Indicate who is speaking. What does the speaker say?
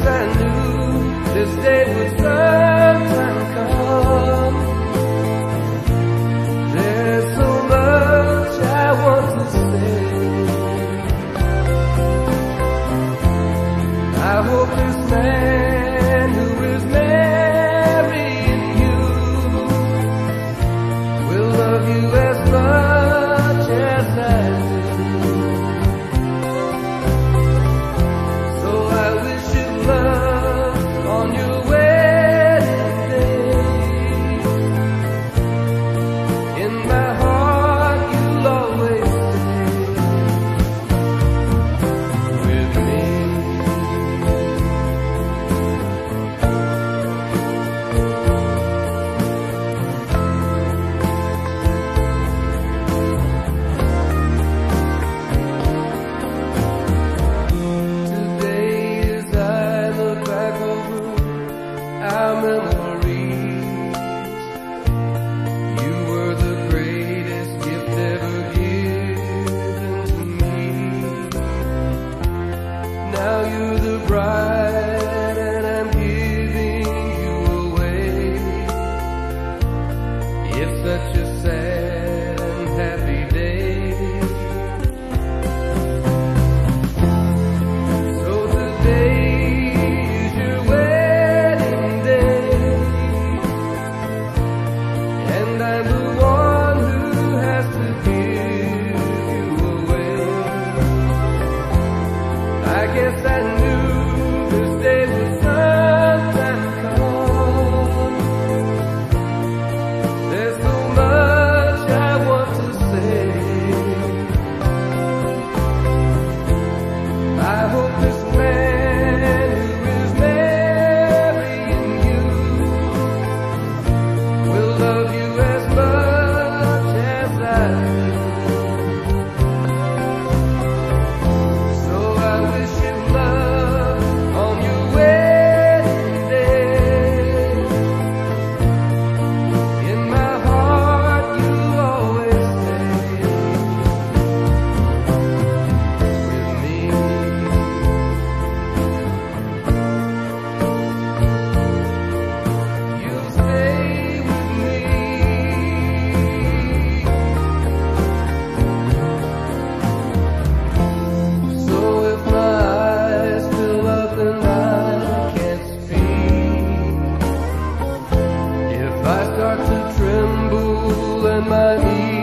Speaker 1: I knew this day would sometime come. There's so much I want to say. I hope this man. Now you're the bride and I'm giving you away. A tremble and my knees